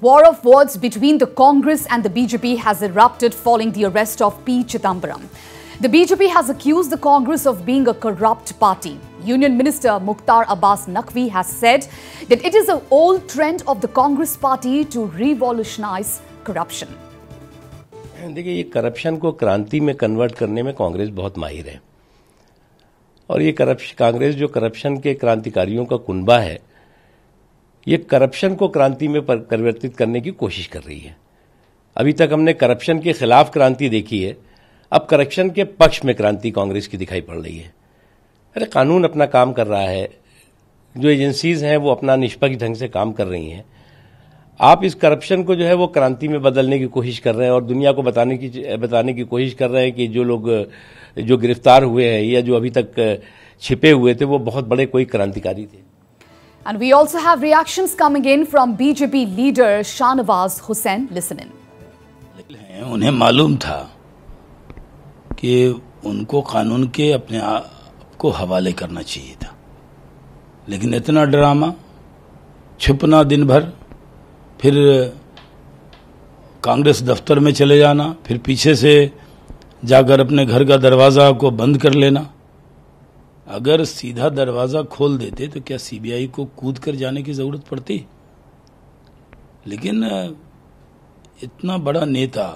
War of words between the Congress and the BJP has erupted following the arrest of P. Chidambaram. The BJP has accused the Congress of being a corrupt party. Union Minister Mukhtar Abbas Naqvi has said that it is an old trend of the Congress party to revolutionize corruption. देखिए ये corruption को क्रांति में convert करने में कांग्रेस बहुत माहिर है और ये करप्शन कांग्रेस जो करप्शन के क्रांतिकारियों का कुनबा है ये करप्शन को क्रांति में परिवर्तित करने की कोशिश कर रही है। अभी तक हमने करप्शन के खिलाफ क्रांति देखी है। अब करप्शन के पक्ष में क्रांति कांग्रेस की दिखाई पड़ रही है। अरे, कानून अपना काम कर रहा है। जो एजेंसीज हैं, वो अपना निष्पक्ष ढंग से काम कर रही हैं। आप इस करप्शन को जो है, वो क्रांति में बदलने की कोशिश कर रहे हैं और दुनिया को बताने की बताने की कोशिश कर रहे हैं कि जो लोग, जो गिरफ़्तार हुए हैं या जो अभी तक छिपे हुए थे, वो बहुत बड़े कोई क्रांतिकारी थे। And we also have reactions coming in from BJP leader Shanawaz Hussain. Listen in. उन्हें मालूम था कि उनको कानून के अपने आप को हवाले करना चाहिए था लेकिन इतना ड्रामा, छुपना दिन भर फिर कांग्रेस दफ्तर में चले जाना, फिर पीछे से जाकर अपने घर का दरवाज़ा को बंद कर लेना अगर सीधा दरवाज़ा खोल देते तो क्या सीबीआई को कूद कर जाने की ज़रूरत पड़ती? लेकिन इतना बड़ा नेता,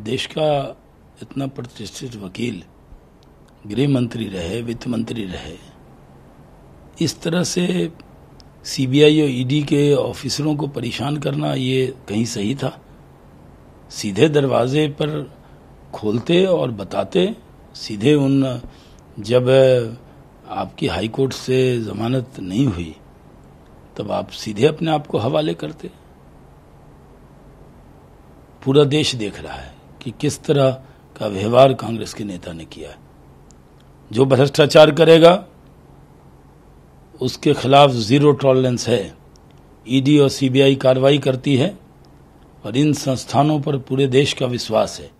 देश का इतना प्रतिष्ठित वकील, गृह मंत्री रहे, वित्त मंत्री रहे, इस तरह से सीबीआई और ईडी के ऑफिसरों को परेशान करना ये कहीं सही था? सीधे दरवाजे पर खोलते और बताते, सीधे उन जब आपकी हाई कोर्ट से जमानत नहीं हुई, तब आप सीधे अपने आप को हवाले करते। पूरा देश देख रहा है कि किस तरह का व्यवहार कांग्रेस के नेता ने किया है। जो भ्रष्टाचार करेगा, उसके खिलाफ ज़ीरो टॉलरेंस है। ईडी और सीबीआई कार्रवाई करती है और इन संस्थानों पर पूरे देश का विश्वास है।